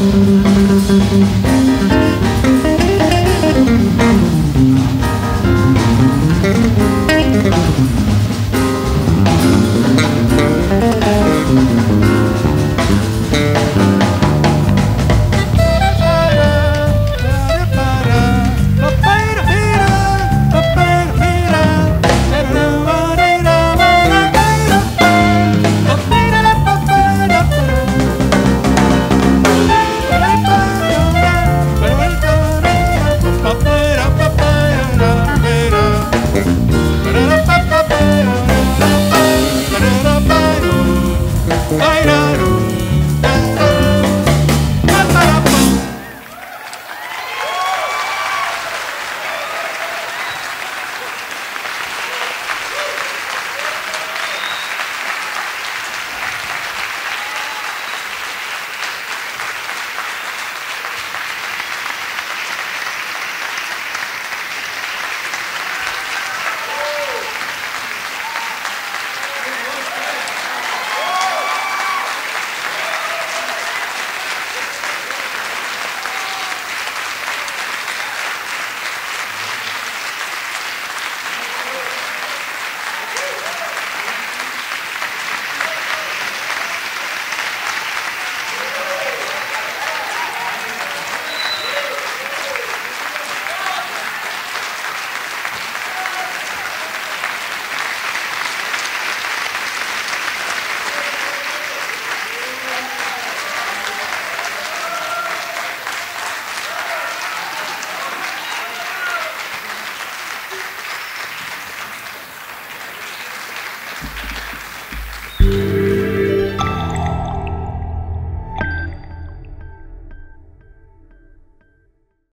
Mm-hmm.